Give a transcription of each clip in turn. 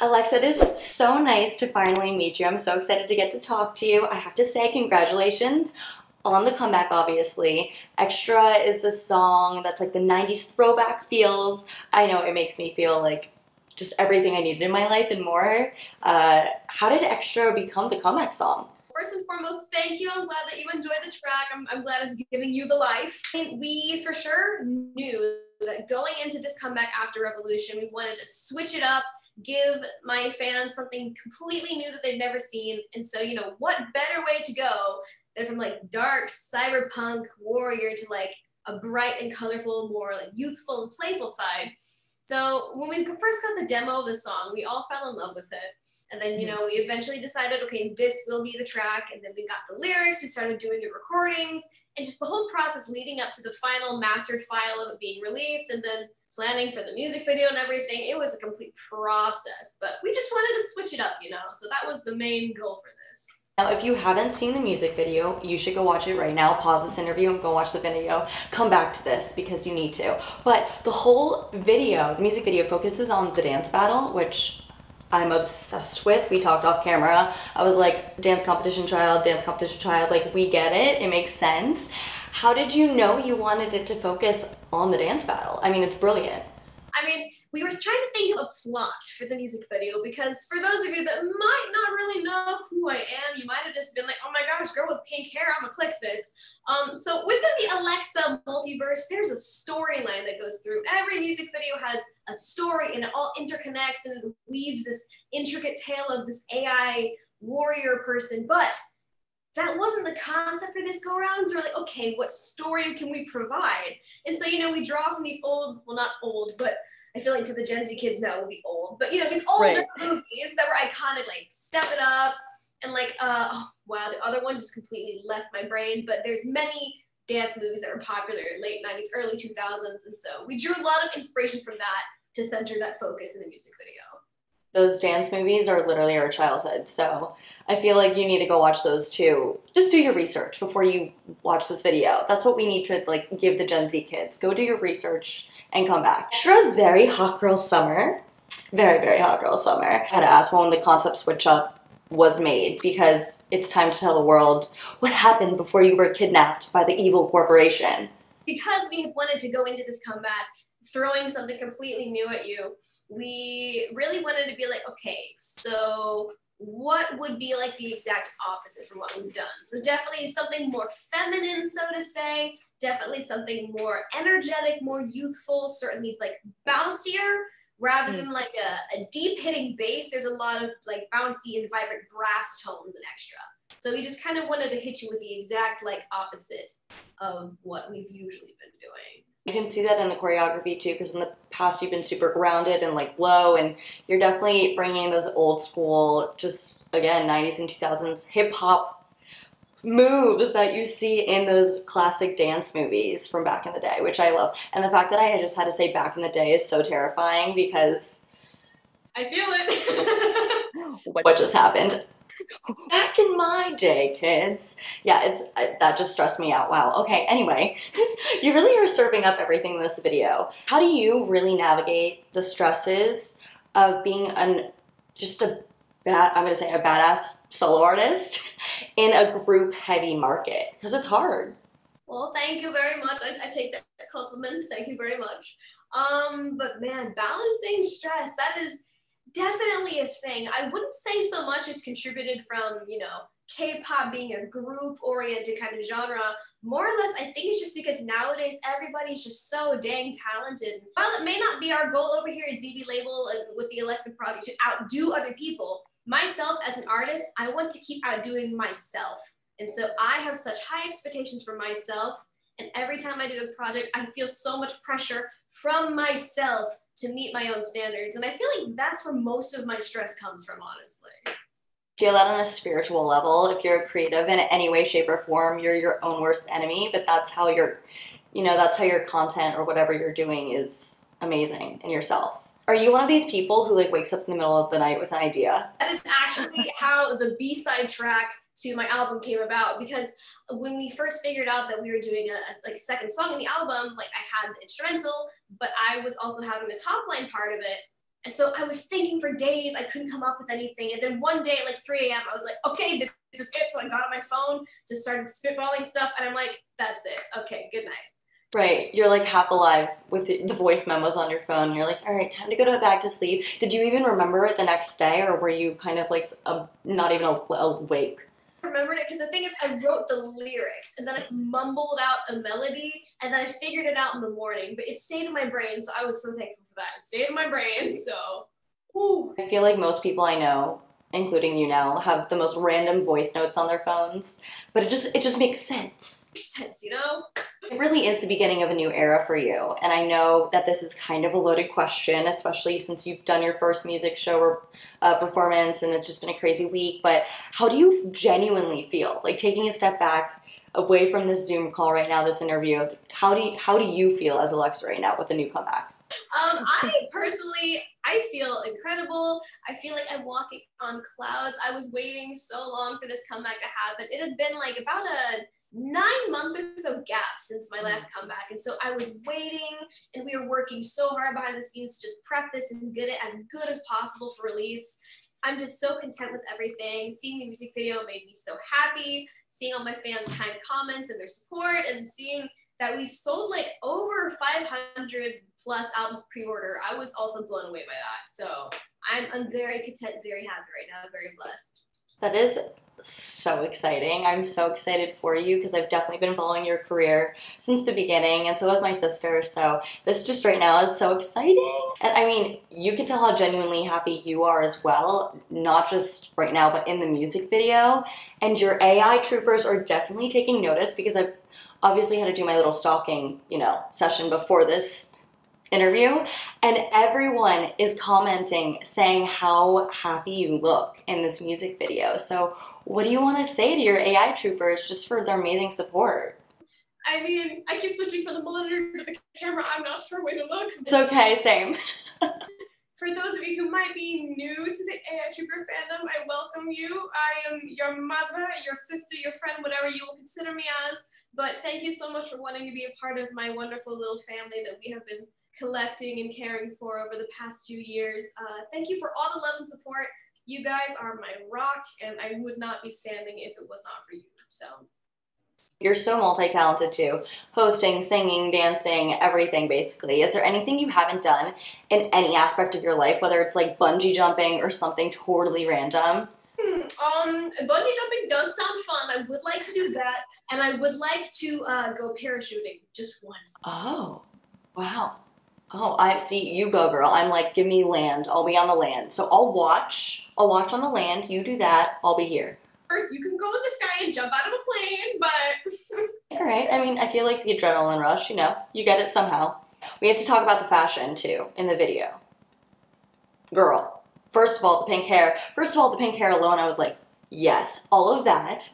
Alexa, it is so nice to finally meet you. I'm so excited to get to talk to you. I have to say congratulations on the comeback, obviously. Xtra is the song that's like the 90s throwback feels. I know it makes me feel like just everything I needed in my life and more. Uh, how did Xtra become the comeback song? First and foremost, thank you. I'm glad that you enjoyed the track. I'm, I'm glad it's giving you the life. I mean, we for sure knew that going into this comeback after Revolution, we wanted to switch it up give my fans something completely new that they've never seen. And so, you know, what better way to go than from like dark cyberpunk warrior to like a bright and colorful, more like youthful and playful side. So when we first got the demo of the song, we all fell in love with it. And then, you mm-hmm. know, we eventually decided, okay, this will be the track. And then we got the lyrics, we started doing the recordings, and just the whole process leading up to the final mastered file of it being released. And then planning for the music video and everything. It was a complete process, but we just wanted to switch it up, you know? So that was the main goal for this. Now, if you haven't seen the music video, you should go watch it right now. Pause this interview and go watch the video. Come back to this because you need to. But the whole video, the music video focuses on the dance battle, which I'm obsessed with. We talked off camera. I was like, dance competition child, dance competition child. Like, we get it. It makes sense. How did you know you wanted it to focus on the dance battle? I mean, it's brilliant. I mean, we were trying to think of a plot for the music video because for those of you that might not really know who I am, you might have just been like, oh my gosh, girl with pink hair, I'm gonna click this. Um, so within the Alexa multiverse, there's a storyline that goes through. Every music video has a story and it all interconnects and weaves this intricate tale of this AI warrior person. But that wasn't the concept for this go around. So we're like, okay, what story can we provide? And so, you know, we draw from these old, well, not old, but I feel like to the Gen Z kids now will be old, but you know, these older right. movies that were iconic, like Step It Up, and like, uh, oh, wow, the other one just completely left my brain, but there's many dance movies that were popular late 90s, early 2000s. And so we drew a lot of inspiration from that to center that focus in the music video those dance movies are literally our childhood. So I feel like you need to go watch those too. Just do your research before you watch this video. That's what we need to like give the Gen Z kids. Go do your research and come back. Shra's very hot girl summer. Very, very hot girl summer. I had to ask when the concept switch up was made because it's time to tell the world what happened before you were kidnapped by the evil corporation. Because we wanted to go into this comeback throwing something completely new at you, we really wanted to be like, okay, so what would be like the exact opposite from what we've done? So definitely something more feminine, so to say, definitely something more energetic, more youthful, certainly like bouncier rather mm. than like a, a deep hitting bass. There's a lot of like bouncy and vibrant brass tones and Xtra. So we just kind of wanted to hit you with the exact like opposite of what we've usually been doing. You can see that in the choreography too, because in the past you've been super grounded and like low, and you're definitely bringing those old school, just again, 90s and 2000s hip hop moves that you see in those classic dance movies from back in the day, which I love. And the fact that I just had to say back in the day is so terrifying because I feel it. what just happened? Back in my day, kids. Yeah, it's uh, that just stressed me out. Wow. Okay, anyway, you really are serving up everything in this video. How do you really navigate the stresses of being an just a bad, I'm gonna say a badass solo artist in a group heavy market? Because it's hard. Well, thank you very much. I, I take that compliment. Thank you very much. Um, but man, balancing stress, that is definitely a thing. I wouldn't say so much is contributed from, you know, K-pop being a group oriented kind of genre. More or less, I think it's just because nowadays everybody's just so dang talented. While it may not be our goal over here at ZB Label with the Alexa project to outdo other people, myself as an artist, I want to keep outdoing myself. And so I have such high expectations for myself. And every time I do a project, I feel so much pressure from myself to meet my own standards. And I feel like that's where most of my stress comes from, honestly. Feel that on a spiritual level. If you're a creative in any way, shape, or form, you're your own worst enemy. But that's how your, you know, that's how your content or whatever you're doing is amazing in yourself. Are you one of these people who like wakes up in the middle of the night with an idea? That is actually how the B side track to my album came about because when we first figured out that we were doing a like a second song in the album, like I had the instrumental, but I was also having the top line part of it. And so I was thinking for days, I couldn't come up with anything. And then one day at like 3 a.m., I was like, okay, this, this is it. So I got on my phone, just started spitballing stuff. And I'm like, that's it. Okay, good night. Right. You're like half alive with the voice memos on your phone. You're like, all right, time to go to back to sleep. Did you even remember it the next day, or were you kind of like not even awake? Remembered it because the thing is, I wrote the lyrics and then I mumbled out a melody and then I figured it out in the morning. But it stayed in my brain, so I was so thankful for that. It stayed in my brain, so. I feel like most people I know, including you now, have the most random voice notes on their phones, but it just it just makes sense. Makes sense, you know? It really is the beginning of a new era for you, and I know that this is kind of a loaded question, especially since you've done your first music show or uh, performance, and it's just been a crazy week. But how do you genuinely feel, like taking a step back away from this Zoom call right now, this interview? How do you, how do you feel as Alexa right now with the new comeback? Um, I personally, I feel incredible. I feel like I'm walking on clouds. I was waiting so long for this comeback to happen. It had been like about a nine month or so gap since my last comeback. And so I was waiting and we were working so hard behind the scenes to just prep this and get it as good as possible for release. I'm just so content with everything. Seeing the music video made me so happy. Seeing all my fans' kind comments and their support, and seeing that we sold like over 500 plus albums pre-order. I was also blown away by that. So I'm, I'm very content, very happy right now, very blessed. That is so exciting. I'm so excited for you because I've definitely been following your career since the beginning, and so has my sister. So this just right now is so exciting. And I mean, you can tell how genuinely happy you are as well, not just right now, but in the music video. And your AI troopers are definitely taking notice because I've obviously had to do my little stalking, you know, session before this interview and everyone is commenting saying how happy you look in this music video. So, what do you want to say to your AI troopers just for their amazing support? I mean, I keep switching from the monitor to the camera. I'm not sure where to look. It's okay, same. For those of you who might be new to the AI Trooper fandom, I welcome you. I am your mother, your sister, your friend, whatever you will consider me as. But thank you so much for wanting to be a part of my wonderful little family that we have been collecting and caring for over the past few years. Uh, thank you for all the love and support. You guys are my rock, and I would not be standing if it was not for you. So You're so multi talented too hosting, singing, dancing, everything basically. Is there anything you haven't done in any aspect of your life, whether it's like bungee jumping or something totally random? Um, bungee jumping does sound fun. I would like to do that, and I would like to uh, go parachuting just once. Oh, wow. Oh, I see. You go, girl. I'm like, give me land. I'll be on the land. So I'll watch. I'll watch on the land. You do that. I'll be here. Or you can go in the sky and jump out of a plane, but All right. I mean, I feel like the adrenaline rush, you know, you get it somehow. We have to talk about the fashion too in the video. Girl, first of all, the pink hair. First of all, the pink hair alone, I was like, yes, all of that.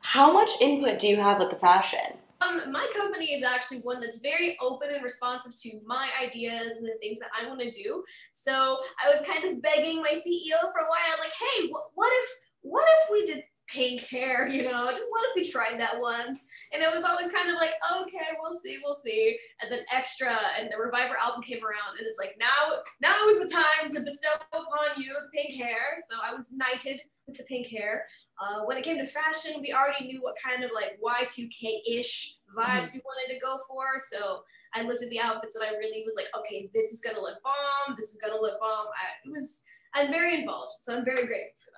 How much input do you have with the fashion? um, my company is actually one that's very open and responsive to my ideas and the things that I want to do. So I was kind of begging my CEO for a while, like, hey, wh- what if, what if we did pink hair? You know, just what if we tried that once? And it was always kind of like, okay, we'll see, we'll see. And then Xtra and the Reviver album came around, and it's like now, now is the time to bestow upon you the pink hair. So I was knighted with the pink hair. Uh, when it came to fashion, we already knew what kind of like Y2K-ish vibes we wanted to go for. So I looked at the outfits and I really was like, okay, this is gonna look bomb. This is gonna look bomb. I, it was, I'm very involved, so I'm very grateful for.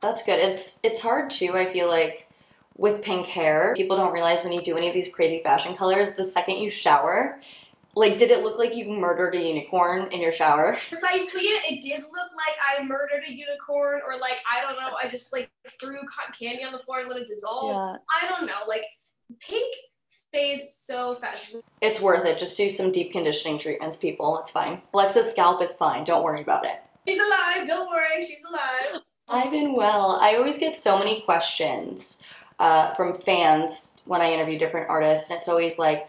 That's good. It's it's hard too. I feel like with pink hair, people don't realize when you do any of these crazy fashion colors, the second you shower, like did it look like you murdered a unicorn in your shower? Precisely it. It did look like I murdered a unicorn, or like I don't know, I just like threw cotton candy on the floor and let it dissolve. Yeah. I don't know, like pink fades so fast. It's worth it. Just do some deep conditioning treatments, people. It's fine. Alexa's scalp is fine. Don't worry about it. She's alive. Don't worry, she's alive. I've been well. I always get so many questions uh, from fans when I interview different artists, and it's always like,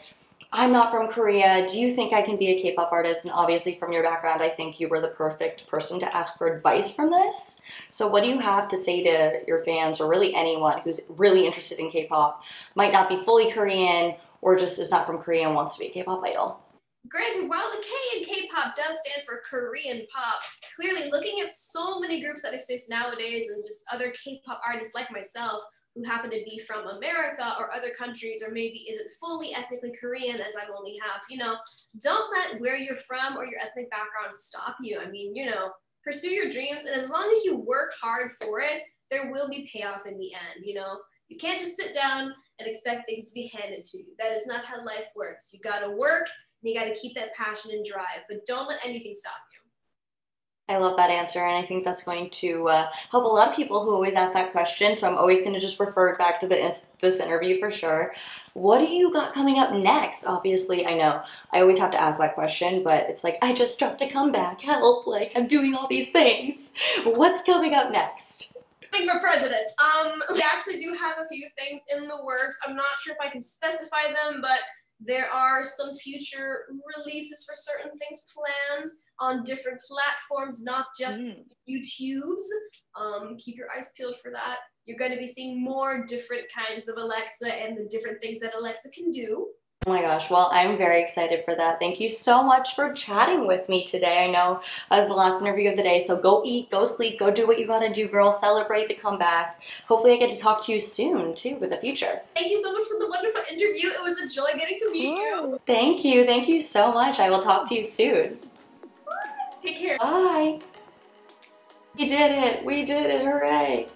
I'm not from Korea. Do you think I can be a K pop artist? And obviously, from your background, I think you were the perfect person to ask for advice from this. So, what do you have to say to your fans, or really anyone who's really interested in K pop, might not be fully Korean, or just is not from Korea and wants to be a K pop idol? granted, while the K in Does stand for Korean pop, clearly looking at so many groups that exist nowadays and just other K-pop artists like myself who happen to be from America or other countries or maybe isn't fully ethnically Korean as I'm only half, you know, don't let where you're from or your ethnic background stop you. I mean, you know, pursue your dreams and as long as you work hard for it, there will be payoff in the end, you know. You can't just sit down and expect things to be handed to you. That is not how life works. You gotta work and you gotta keep that passion and drive, but don't let anything stop you. I love that answer, and I think that's going to uh, help a lot of people who always ask that question. So I'm always going to just refer back to the, this interview for sure. What do you got coming up next? Obviously, I know I always have to ask that question, but it's like I just dropped a comeback. Help! Like I'm doing all these things. What's coming up next? For president. Um, we actually do have a few things in the works. I'm not sure if I can specify them, but there are some future releases for certain things planned on different platforms, not just mm. YouTube's. Um, keep your eyes peeled for that. You're going to be seeing more different kinds of Alexa and the different things that Alexa can do. Oh my gosh, well, I'm very excited for that. Thank you so much for chatting with me today. I know that was the last interview of the day, so go eat, go sleep, go do what you gotta do, girl. Celebrate the comeback. Hopefully, I get to talk to you soon, too, with the future. Thank you so much for the wonderful interview. It was a joy getting to meet you. Thank you. Thank you so much. I will talk to you soon. Take care. Bye. We did it. We did it. Hooray.